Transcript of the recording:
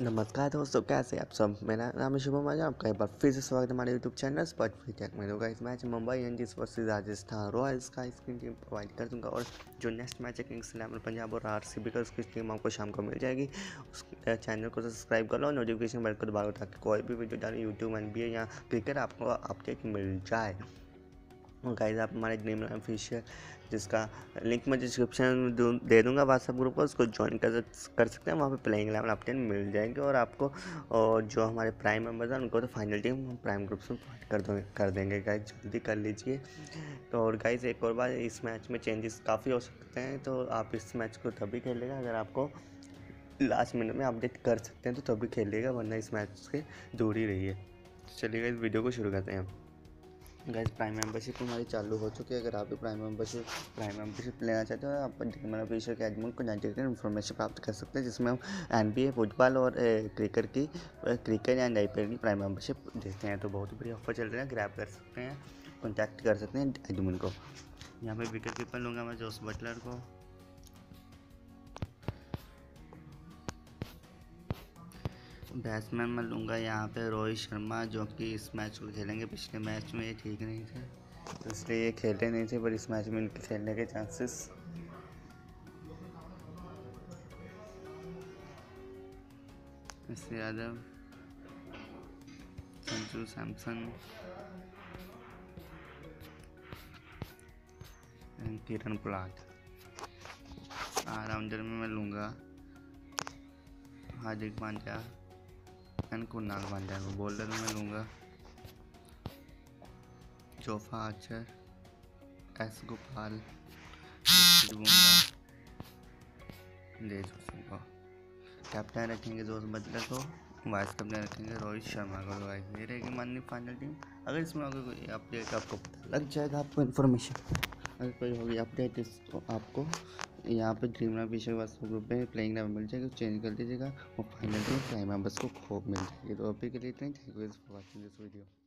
नमस्कार दोस्तों, कैसे आप सब? मेरा नाम है शुभम आज, आपका एक बार फिर से स्वागत है हमारे YouTube channel Spot Free Tech में। होगा इस match Mumbai Indians versus Rajasthan Royals का स्क्रीन टीम प्रोवाइड कर दूँगा और जो नेक्स्ट मैच है किंग्स इलेवन पंजाब और आर सी बी का उसकी टीम आपको शाम को मिल जाएगी। उस चैनल को सब्सक्राइब कर लो नोटिफिकेशन बेल को दबा लो ताकि कोई भी वीडियो डाले यूट्यूब एन बी या क्रिकेट आपको अपडेट मिल जाए। गाइज़ आप हमारे ड्रीम ऑफिशियल जिसका लिंक मैं डिस्क्रिप्शन में दे दूँगा व्हाट्सएप ग्रुप को उसको ज्वाइन कर कर सकते हैं, वहाँ पे प्लेइंग इलेवन अपडेट मिल जाएँगे, और आपको, और जो हमारे प्राइम मेंबर्स हैं, उनको तो फाइनल टीम हम प्राइम ग्रुप में कर दो कर देंगे गाइज़ जल्दी कर लीजिए। तो और गाइज़ एक और बार इस मैच में चेंजेस काफ़ी हो सकते हैं तो आप इस मैच को तभी खेलेगा, अगर आपको लास्ट मिनट में अपडेट कर सकते हैं तो तभी खेलिएगा वरना इस मैच से दूर ही रहिए। चलिएगा इस वीडियो को शुरू करते हैं गैस प्राइम मेंबरशिप हमारी चालू हो चुकी है। अगर आप भी प्राइम मेंबरशिप प्राइम मेंबरशिप लेना चाहते हो, आप ऑफिशियल के एडमिन को जानकारी इन्फॉर्मेशन प्राप्त कर सकते हैं, जिसमें हम एन बी ए फुटबॉल और क्रिकेट की cricket and I P L की प्राइम मेंबरशिप देते हैं। तो बहुत ही बढ़िया ऑफ़र चल रहे हैं ग्रैप कर सकते हैं कॉन्टैक्ट कर सकते हैं एडमिन को। यहाँ पर विकेट कीपर लूँगा मैं जोस बटलर को। बैट्समैन मैं लूँगा यहाँ पे रोहित शर्मा, जो कि इस मैच को खेलेंगे। पिछले मैच में ये ठीक नहीं थे तो इसलिए ये खेलते नहीं थे, पर इस मैच में इनके खेलने के chances Yadav, Sanju Samson Kieron Pollard rounder में मैं लूँगा। हार्दिक पांड्या। एंड कुणाल पांड्या को बॉलर में लूँगा। Jofra Archer, S Gopal captain रखेंगे दोस्त बदला को वाइस कैप्टन रखेंगे रोहित शर्मा को ये रहेगी माननी फाइनल टीम अगर इसमें अगर कोई अपडेट आपको पता लग जाएगा आपको इन्फॉर्मेशन अगर कोई होगी अपडेट तो आपको यहाँ पे ड्रीम नाम विषय वास्तव ग्रुप में प्लेइंग नाम मिल जाएगा चेंज कर दीजिएगा और फाइनल प्राइम मेंबर्स को खूब मिल जाएगी। तो अभी के लिए इतना ही thank you for watching this video